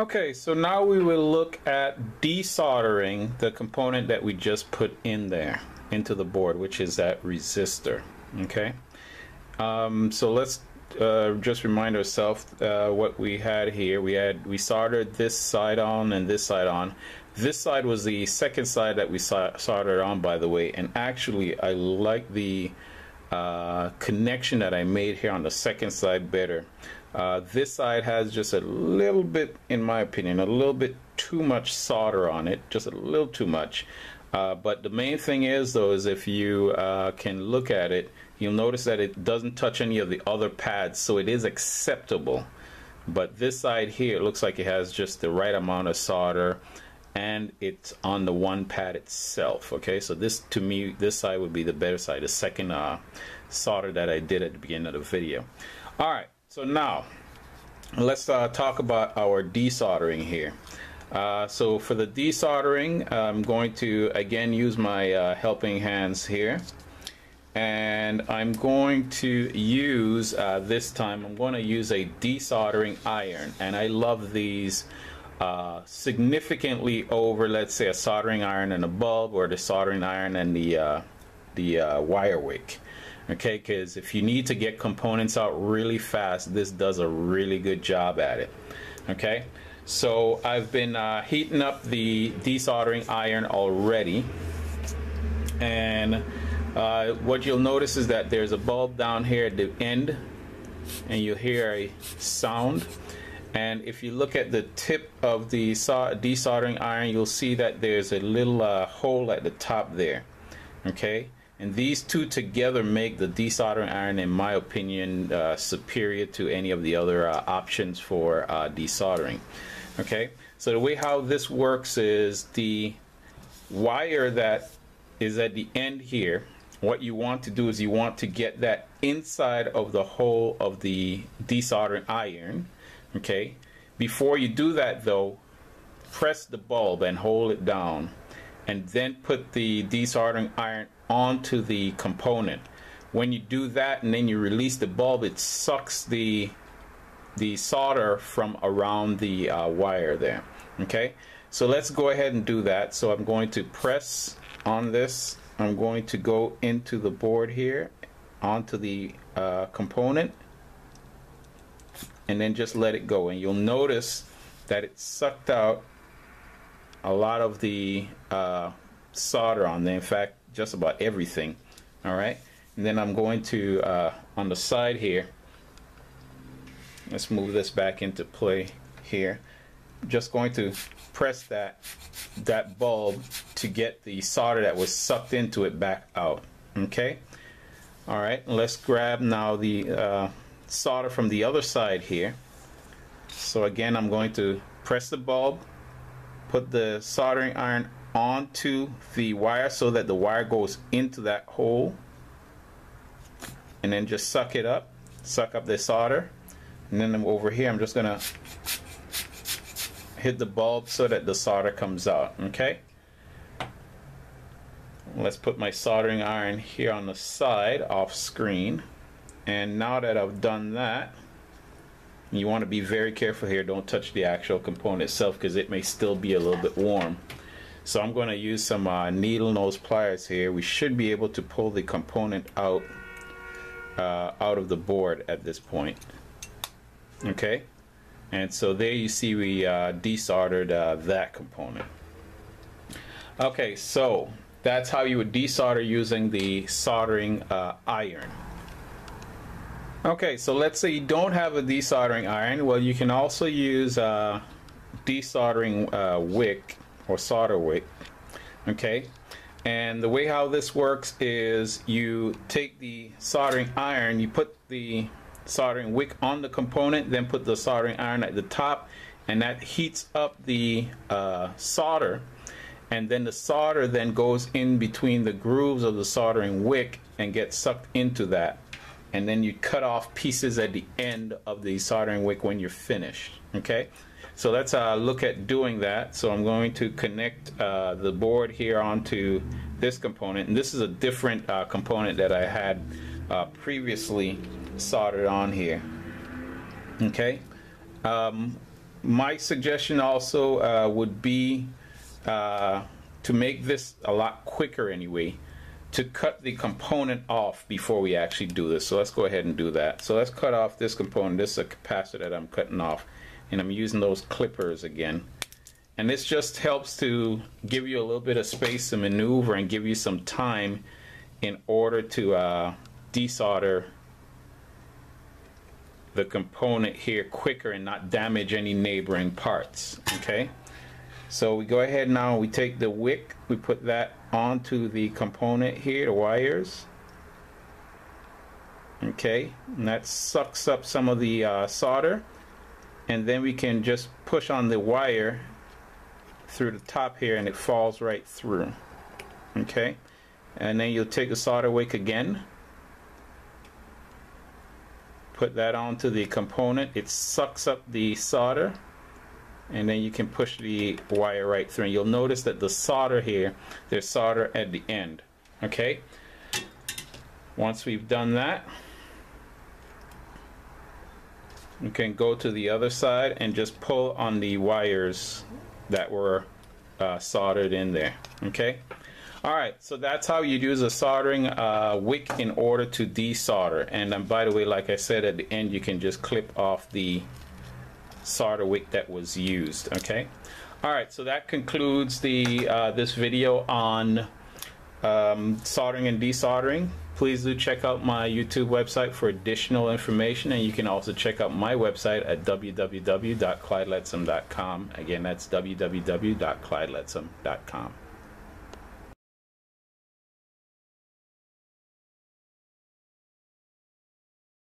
Okay, so now we will look at desoldering the component that we just put in there into the board, which is that resistor. Okay, um, so let's uh, just remind ourselves uh, what we had here. We had we soldered this side on and this side on. This side was the second side that we soldered on, by the way. And actually, I like the uh, connection that I made here on the second side better. Uh, this side has just a little bit, in my opinion, a little bit too much solder on it, just a little too much. Uh, but the main thing is, though, is if you uh, can look at it, you'll notice that it doesn't touch any of the other pads, so it is acceptable. But this side here, looks like it has just the right amount of solder and it's on the one pad itself okay so this to me this side would be the better side the second uh, solder that I did at the beginning of the video alright so now let's uh, talk about our desoldering here. Uh, so for the desoldering I'm going to again use my uh, helping hands here. And I'm going to use uh, this time I'm going to use a desoldering iron. And I love these uh, significantly over, let's say, a soldering iron and a bulb, or the soldering iron and the uh, the wire wick. Okay, because if you need to get components out really fast, this does a really good job at it. Okay, so I've been uh, heating up the desoldering iron already, and uh, what you'll notice is that there's a bulb down here at the end, and you'll hear a sound. And if you look at the tip of the desoldering iron you'll see that there's a little uh, hole at the top there. Okay and these two together make the desoldering iron in my opinion uh, superior to any of the other uh, options for uh, desoldering okay? So the way how this works is the wire that is at the end here what you want to do is you want to get that inside of the hole of the desoldering iron. Okay? Before you do that though press the bulb and hold it down and then put the desoldering iron onto the component. When you do that and then you release the bulb it sucks the the solder from around the uh, wire there okay? So let's go ahead and do that. So I'm going to press on this. I'm going to go into the board here onto the uh, component and then just let it go. And you'll notice that it sucked out a lot of the uh, solder on there. In fact just about everything. Alright and then I'm going to uh, on the side here let's move this back into play here. Just going to press that that bulb to get the solder that was sucked into it back out. Okay? Alright let's grab now the uh, solder from the other side here. So again, I'm going to press the bulb, put the soldering iron onto the wire so that the wire goes into that hole and then just suck it up, suck up the solder. And then over here, I'm just gonna hit the bulb so that the solder comes out, okay? Let's put my soldering iron here on the side off screen and now that I've done that you want to be very careful here don't touch the actual component itself because it may still be a little bit warm. So I'm going to use some uh, needle nose pliers here. We should be able to pull the component out uh, out of the board at this point. Okay? And so there you see we uh, desoldered uh, that component. Okay so that's how you would desolder using the soldering uh, iron Okay, so let's say you don't have a desoldering iron. Well, you can also use a desoldering uh, wick or solder wick. Okay, and the way how this works is you take the soldering iron, you put the soldering wick on the component, then put the soldering iron at the top, and that heats up the uh, solder. And then the solder then goes in between the grooves of the soldering wick and gets sucked into that and then you cut off pieces at the end of the soldering wick when you're finished okay? So let's uh, look at doing that. So I'm going to connect uh, the board here onto this component and this is a different uh, component that I had uh, previously soldered on here okay? Um, my suggestion also uh, would be uh, to make this a lot quicker anyway to cut the component off before we actually do this. So let's go ahead and do that. So let's cut off this component. This is a capacitor that I'm cutting off. And I'm using those clippers again. And this just helps to give you a little bit of space to maneuver and give you some time in order to uh, desolder the component here quicker and not damage any neighboring parts. Okay. So we go ahead now, we take the wick, we put that onto the component here, the wires. Okay, and that sucks up some of the uh, solder. And then we can just push on the wire through the top here and it falls right through. Okay, and then you'll take the solder wick again. Put that onto the component. It sucks up the solder and then you can push the wire right through. And you'll notice that the solder here there's solder at the end okay? Once we've done that you can go to the other side and just pull on the wires that were uh, soldered in there okay? Alright so that's how you use a soldering uh, wick in order to desolder. And um, by the way like I said at the end you can just clip off the solder wick that was used okay? All right so that concludes the uh, this video on um, soldering and desoldering. Please do check out my YouTube website for additional information and you can also check out my website at www.clydelettsome.com again that's www.clydelettsome.com